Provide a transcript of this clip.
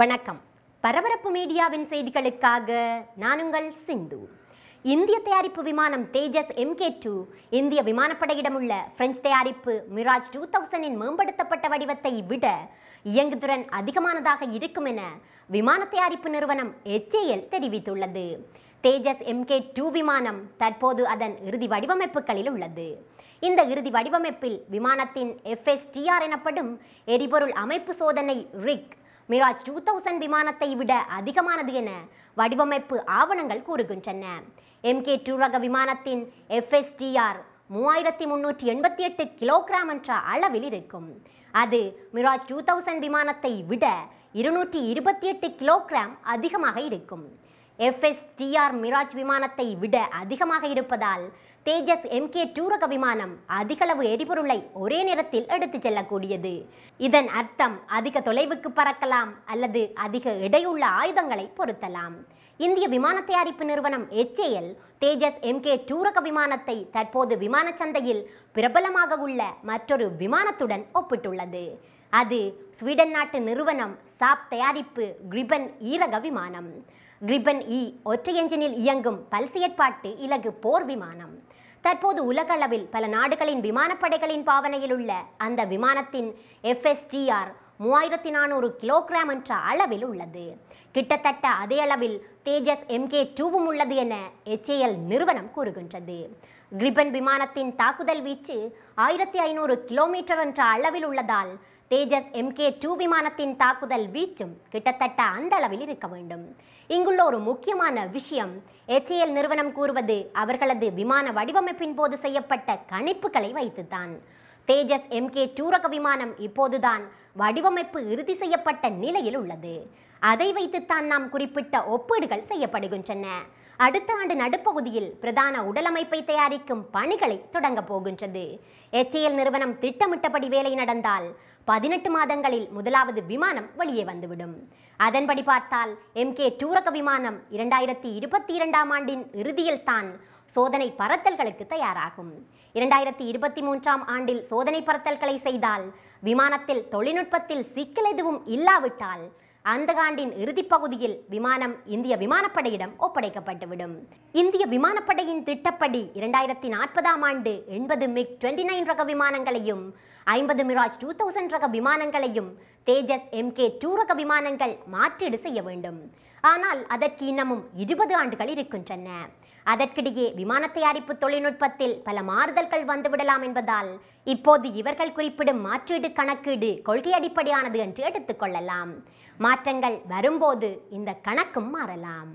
வணக்கம். பரபரப்பு மீடியாவின் செய்திகளுக்காக நான் உங்கள் சிந்து. இந்திய தயாரிப்பு விமானம் தேஜஸ் எம்கே டூ இந்திய விமானப்படையிடமுள்ள பிரெஞ்சு தயாரிப்பு மிராஜ் டூ தௌசண்டின் மேம்படுத்தப்பட்ட வடிவத்தை விட இயங்குதிறன் அதிகமானதாக இருக்கும் என விமான தயாரிப்பு நிறுவனம் எச்ஏஎல் தெரிவித்துள்ளது. தேஜஸ் எம்கே டூ விமானம் தற்போது அதன் இறுதி வடிவமைப்புகளில் உள்ளது. இந்த இறுதி வடிவமைப்பில் விமானத்தின் எஃப்எஸ்டிஆர் எனப்படும் எரிபொருள் அமைப்பு சோதனை ரிக் மிராஜ் டூ தௌசண்ட் விமானத்தை விட அதிகமானது என வடிவமைப்பு ஆவணங்கள் கூறுகின்றன. எம்கே டூ ரக விமானத்தின் எஃப்எஸ்டிஆர் மூவாயிரத்தி முன்னூற்றி எண்பத்தி எட்டு கிலோகிராம் என்ற அளவில் இருக்கும். அது மிராஜ் டூ தௌசண்ட் விமானத்தை விட இருநூற்றி இருபத்தி எட்டு கிலோகிராம் அதிகமாக இருக்கும். எஃப்எஸ்டிஆர் மிராஜ் விமானத்தை விட அதிகமாக இருப்பதால் தேஜஸ் எம்கே டூ ரக விமானம் அதிகளவு எரிபொருளை ஒரே நேரத்தில் எடுத்துச் செல்லக்கூடியது. இதன் அர்த்தம் அதிக தொலைவுக்கு பறக்கலாம் அல்லது அதிக எடையுள்ள ஆயுதங்களை பொருத்தலாம். இந்திய விமான தயாரிப்பு நிறுவனம் எச்ஏஎல் தேஜஸ் எம்கே டூ ரக விமானத்தை தற்போது விமான சந்தையில் பிரபலமாக உள்ள மற்றொரு விமானத்துடன் ஒப்பிட்டுள்ளது. அது ஸ்வீடன் நாட்டு நிறுவனம் சாப் தயாரிப்பு கிரிபன் ஈரக விமானம். கிரிபன் இ e ஒற்றை என்ஜினில் இயங்கும் பல்சியற்பாட்டு இலகு போர் விமானம். தற்போது உலகளவில் பல நாடுகளின் விமானப்படைகளின் பாவனையில் உள்ள அந்த விமானத்தின் எஃப்எஸ்டிஆர் மூவாயிரத்தி நானூறு கிலோகிராம் என்ற அளவில் உள்ளது. கிட்டத்தட்ட அதே அளவில் தேஜஸ் எம்கே டூவும் உள்ளது என எச்ஏஎல் நிறுவனம் கூறுகின்றது. கிரிபன் விமானத்தின் தாக்குதல் வீச்சு ஆயிரத்தி ஐநூறு கிலோமீட்டர் என்ற அளவில் உள்ளதால் தேஜஸ் எம்கே டூ விமானத்தின் தாக்குதல் வீச்சும் கிட்டத்தட்ட அந்த அளவில் இருக்க வேண்டும். இங்குள்ள ஒரு முக்கியமான விஷயம் எச்ஏஎல் நிறுவனம் கூறுவது அவர்களது விமான வடிவமைப்பின் போது செய்யப்பட்ட கணிப்புகளை வைத்துத்தான். தேஜஸ் எம்கே டூ ரக விமானம் இப்போதுதான் வடிவமைப்பு இறுதி செய்யப்பட்ட நிலையில் உள்ளது. அதை வைத்துத்தான் நாம் குறிப்பிட்ட ஒப்பீடுகள் செய்யப்படுகின்றன. அடுத்த ஆண்டு நடுப்பகுதியில் பிரதான உடலமைப்பை தயாரிக்கும் பணிகளை தொடங்க போகின்றது. எச்ஏஎல் நிறுவனம் திட்டமிட்டபடி வேலை நடந்தால் பதினெட்டு மாதங்களில் முதலாவது விமானம் வெளியே வந்துவிடும். அதன்படி பார்த்தால் எம்கே டூரக விமானம் இரண்டாயிரத்தி இருபத்தி இரண்டாம் ஆண்டின் இறுதியில் தான் சோதனை பறத்தல்களுக்கு தயாராகும். இரண்டாயிரத்தி இருபத்தி மூன்றாம் ஆண்டில் சோதனை பறத்தல்களை செய்தால் விமானத்தில் தொழில்நுட்பத்தில் சிக்கல் எதுவும் இல்லாவிட்டால் அந்த ஆண்டின் பகுதியில் விமானம் இந்திய விமானப்படையிடம் ஒப்படைக்கப்பட்டுவிடும். இந்திய விமானப்படையின் திட்டப்படி இரண்டாயிரத்தி நாற்பதாம் ஆண்டு எண்பது மிக் டுவெண்ட்டி நைன் ரக விமானங்களையும் ஐம்பது மிராஜ் டூ தௌசண்ட் ரக விமானங்களையும் தேஜஸ் எம்கே டூ ரக விமானங்கள் மாற்றீடு செய்ய வேண்டும். ஆனால் அதற்கு இன்னமும் இருபது ஆண்டுகள் இருக்கின்றன. அதற்கிடையே விமான தயாரிப்பு தொழில்நுட்பத்தில் பல மாறுதல்கள் வந்துவிடலாம் என்பதால் இப்போது இவர்கள் குறிப்பிடும் மாற்றீடு கணக்கீடு கொள்கை அடிப்படையானது என்று எடுத்துக்கொள்ளலாம் மாற்றங்கள் வரும்போது இந்த கணக்கும் மாறலாம்.